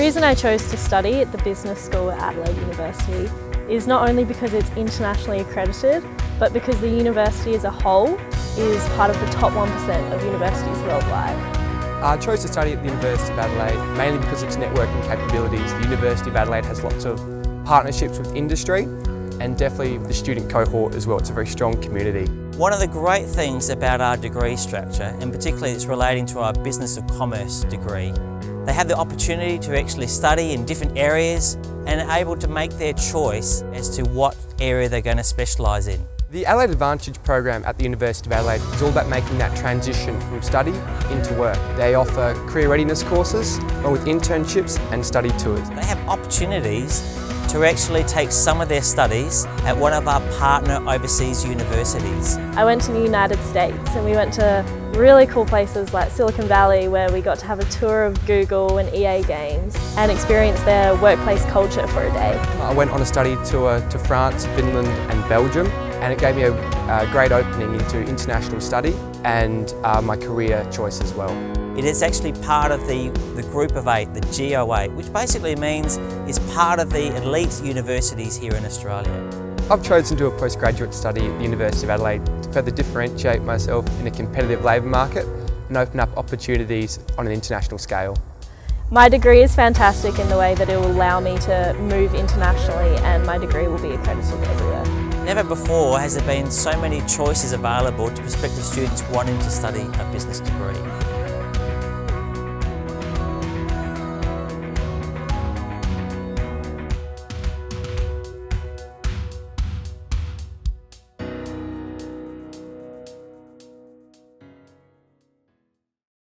reason I chose to study at the Business School at Adelaide University is not only because it's internationally accredited, but because the university as a whole is part of the top 1% of universities worldwide. I chose to study at the University of Adelaide mainly because of its networking capabilities. The University of Adelaide has lots of partnerships with industry and definitely the student cohort as well. It's a very strong community. One of the great things about our degree structure, and particularly it's relating to our Business of Commerce degree, they have the opportunity to actually study in different areas and are able to make their choice as to what area they're going to specialise in. The Adelaide Advantage program at the University of Adelaide is all about making that transition from study into work. They offer career readiness courses along with internships and study tours. They have opportunities to actually take some of their studies at one of our partner overseas universities. I went to the United States and we went to really cool places like Silicon Valley where we got to have a tour of Google and EA Games and experience their workplace culture for a day. I went on a study tour to France, Finland and Belgium and it gave me a, a great opening into international study and uh, my career choice as well. It is actually part of the, the group of eight, the GO8, which basically means it's part of the elite universities here in Australia. I've chosen to do a postgraduate study at the University of Adelaide to further differentiate myself in a competitive labour market and open up opportunities on an international scale. My degree is fantastic in the way that it will allow me to move internationally and my degree will be accredited everywhere. Never before has there been so many choices available to prospective students wanting to study a business degree.